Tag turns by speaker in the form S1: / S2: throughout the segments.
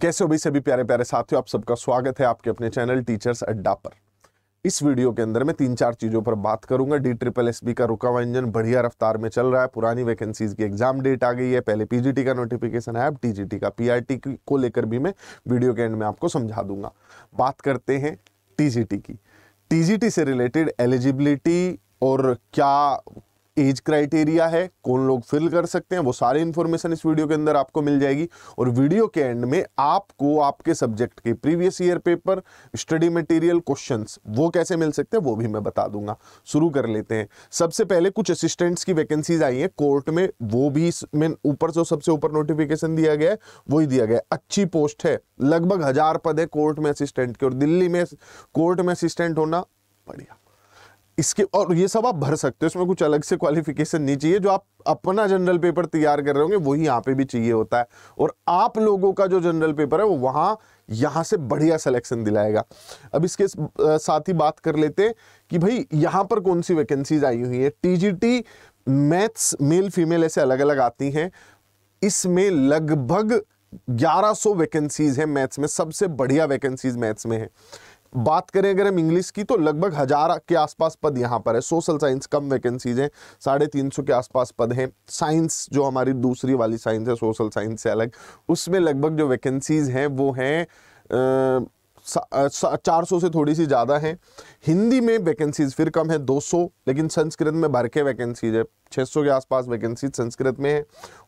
S1: कैसे हो भाई सभी प्यारे प्यारे साथियों, आप सबका स्वागत है आपके अपने चैनल टीचर्स अड्डा पर। इस वीडियो के अंदर मैं तीन चार चीज़ों पर बात करूँगा। डी ट्रिपल एस बी का रुका हुआ इंजन बढ़िया रफ्तार में चल रहा है। पुरानी वैकेंसीज की एग्ज़ाम डेट आ गई है। पहले पीजीटी का नोटिफिकेशन है अब टीजीटी का। पीआरटी को लेकर भी मैं वीडियो के एंड में आपको समझा दूँगा। बात करते हैं टीजीटी की। टीजीटी से रिलेटेड एलिजिबिलिटी और क्या एज क्राइटेरिया है, कौन लोग फिल कर सकते हैं, वो सारी इंफॉर्मेशन इस वीडियो के अंदर आपको मिल जाएगी। और वीडियो के एंड में आपको आपके सब्जेक्ट के previous year paper study material questions वो कैसे मिल सकते हैं, वो भी मैं बता दूँगा। शुरू कर लेते हैं। सबसे पहले कुछ असिस्टेंट्स की वैकेंसीज आई है। कोर्ट में वो भी में ऊपर से सबसे ऊपर नोटिफिकेशन दिया गया है, वही दिया गया अच्छी पोस्ट है। लगभग हज़ार पद है कोर्ट में असिस्टेंट के और दिल्ली में कोर्ट में असिस्टेंट होना बढ़िया। इसके और ये सब आप भर सकते हो, इसमें कुछ अलग से क्वालिफिकेशन नहीं चाहिए। जो आप अपना जनरल पेपर तैयार कर रहे होंगे, वही यहाँ पे भी चाहिए होता है। और आप लोगों का जो जनरल पेपर है, वो वहाँ, यहाँ से बढ़िया सिलेक्शन दिलाएगा। अब इसके साथ ही बात कर लेते हैं कि भाई, यहाँ पर कौन सी वैकेंसीज आई हुई है? टीजीटी मैथ्स मेल फीमेल ऐसे अलग अलग आती हैं। इसमें लगभग 1100 वैकेंसीज है मैथ्स में। सबसे बढ़िया वैकेंसीज मैथ्स में है। बात करें अगर हम इंग्लिश की तो लगभग हज़ार के आसपास पद यहाँ पर है। सोशल साइंस कम वैकेंसीज हैं, साढ़े तीन सौ के आसपास पद हैं। साइंस जो हमारी दूसरी वाली साइंस है सोशल साइंस से अलग, उसमें लगभग जो वैकेंसीज हैं, वो हैं चार सौ से थोड़ी सी ज़्यादा है। हिंदी में वैकेंसीज फिर कम है 200 लेकिन संस्कृत में भर के वैकेंसीज है 600 के आसपास वैकेंसीज संस्कृत में है।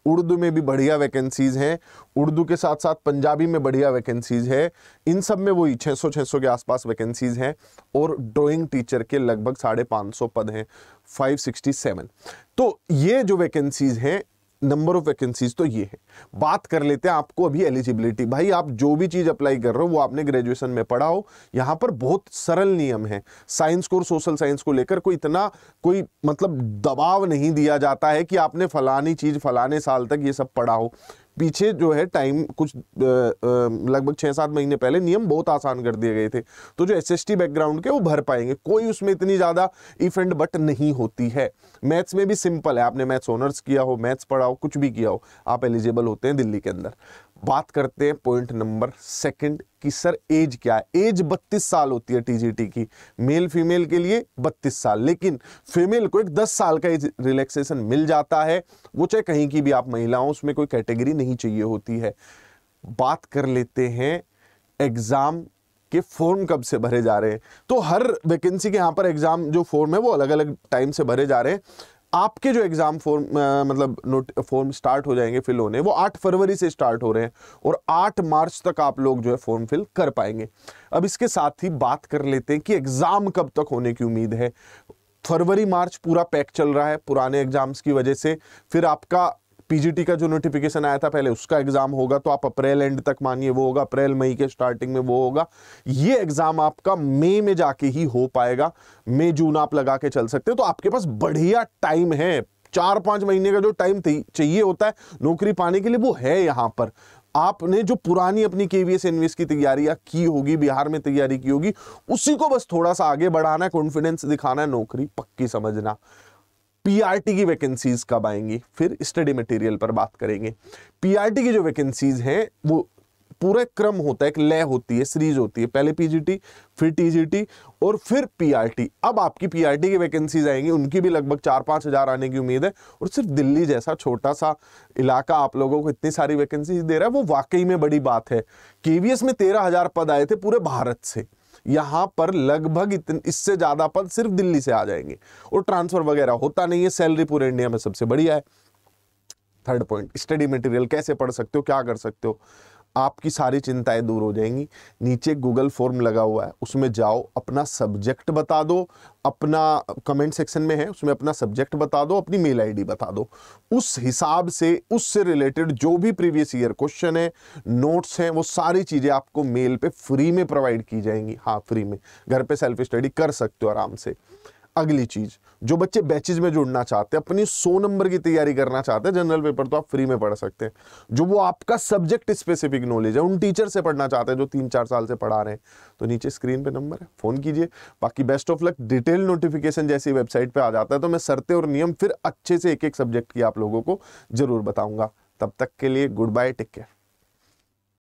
S1: उर्दू में भी बढ़िया वैकेंसीज हैं। उर्दू के साथ साथ पंजाबी में बढ़िया वैकेंसीज है। इन सब में वही 600 600 के आसपास वैकेंसीज हैं और ड्राइंग टीचर के लगभग साढ़े पाँच सौ पद हैं 567 तो ये जो वैकेंसीज हैं नंबर ऑफ़ वैकेंसीज तो ये है। बात कर लेते हैं आपको अभी एलिजिबिलिटी भाई, आप जो भी चीज़ अप्लाई कर रहे हो, वो आपने ग्रेजुएशन में पढ़ा हो, यहाँ पर बहुत सरल नियम है। साइंस को और सोशल साइंस को लेकर कोई इतना कोई मतलब दबाव नहीं दिया जाता है कि आपने फलानी चीज़ फलाने साल तक ये सब पढ़ा हो। पीछे जो है टाइम कुछ लगभग छः सात महीने पहले नियम बहुत आसान कर दिए गए थे। तो जो एसएसटी बैकग्राउंड के वो भर पाएँगे। कोई उसमें इतनी ज़्यादा इफ़ एंड बट नहीं होती है। मैथ्स में भी सिंपल है। आपने मैथ्स ऑनर्स किया हो मैथ्स पढ़ा हो कुछ भी किया हो, आप एलिजिबल होते हैं दिल्ली के अंदर। बात करते हैं पॉइंट नंबर सेकंड कि सर एज क्या है? एज 32 साल होती है टीजीटी की। मेल फीमेल के लिए 32 साल। लेकिन फीमेल को एक 10 साल का एज रिलैक्सेशन मिल जाता है। वो चाहे कहीं की भी आप महिलाओं, उसमें कोई कैटेगरी नहीं चाहिए होती है। बात कर लेते हैं एग्ज़ाम के फॉर्म कब से भरे जा रहे हैं। तो हर वैकेंसी के यहाँ पर एग्ज़ाम जो फॉर्म है, वो अलग अलग टाइम से भरे जा रहे हैं। आपके जो एग्ज़ाम फॉर्म मतलब नोट फॉर्म स्टार्ट हो जाएँगे फिल होने, वो 8 फरवरी से स्टार्ट हो रहे हैं और 8 मार्च तक आप लोग जो है फॉर्म फिल कर पाएँगे। अब इसके साथ ही बात कर लेते हैं कि एग्ज़ाम कब तक होने की उम्मीद है। फरवरी, मार्च पूरा पैक चल रहा है पुराने एग्ज़ाम्स की वजह से, फिर आपका पीजीटी का जो नोटिफिकेशन आया था, पहले उसका एग्ज़ाम होगा तो आप अप्रैल एंड तक मानिए, वो होगा, अप्रैल, मई के स्टार्टिंग में वो होगा। ये एग्ज़ाम आपका मई में जाके ही हो पाएगा। मई, जून आप लगा के चल सकते हो। तो आपके पास बढ़िया टाइम है। चार पाँच महीने का जो टाइम चाहिए होता है। नौकरी पाने के लिए वो है यहाँ पर। आपने जो पुरानी अपनी केवीएस एनवीएस की तैयारियाँ की होगी, बिहार में तैयारी की होगी, उसी को बस थोड़ा सा आगे बढ़ाना है कॉन्फिडेंस दिखाना है, नौकरी पक्की समझना। पीआरटी की वैकेंसीज कब आएँगी? फिर स्टडी मटेरियल पर बात करेंगे। पीआरटी की जो वैकेंसीज हैं, वो पूरा क्रम होता है, एक लय होती है सीरीज़ होती है। पहले पीजीटी फिर टीजीटी और फिर पीआरटी अब आपकी पीआरटी की वैकेंसीज आएँगी, उनकी भी लगभग चार पाँच हज़ार आने की उम्मीद है। और सिर्फ़ दिल्ली जैसा छोटा सा इलाका आप लोगों को इतनी सारी वैकेंसीज दे रहा है, वो वाकई में बड़ी बात है। केवीएस में तेरह हज़ार पद आए थे पूरे भारत से। यहाँ पर लगभग इससे ज़्यादा पद सिर्फ़ दिल्ली से आ जाएँगे। और ट्रांसफ़र वगैरह होता नहीं है सैलरी पूरे इंडिया में सबसे बढ़िया है। थर्ड पॉइंट स्टडी मटेरियल कैसे पढ़ सकते हो, क्या कर सकते हो? आपकी सारी चिंताएँ दूर हो जाएँगी। नीचे गूगल फॉर्म लगा हुआ है, उसमें जाओ, अपना सब्जेक्ट बता दो, अपना कमेंट सेक्शन में है, उसमें अपना सब्जेक्ट बता दो, अपनी मेल आईडी बता दो। उस हिसाब से, उससे रिलेटेड जो भी प्रीवियस ईयर क्वेश्चन है नोट्स हैं, वो सारी चीज़ें आपको मेल पे फ्री में प्रोवाइड की जाएँगी। हाँ फ्री में। घर पे सेल्फ स्टडी कर सकते हो आराम से। अगली चीज़, जो बच्चे बैचेज में जुड़ना चाहते हैं, अपनी सौ नंबर की तैयारी करना चाहते हैं जनरल पेपर तो आप फ्री में पढ़ सकते हैं। जो वो आपका सब्जेक्ट स्पेसिफिक नॉलेज है, उन टीचर से पढ़ना चाहते हैं, जो तीन चार साल से पढ़ा रहे हैं। तो नीचे स्क्रीन पे नंबर है फ़ोन कीजिए। बाकी best of luck detail notification जैसी वेबसाइट पर आ जाता है तो मैं सरते और नियम फिर अच्छे से एक एक सब्जेक्ट की आप लोगों को ज़रूर बताऊँगा। तब तक के लिए गुड बाय टेक केयर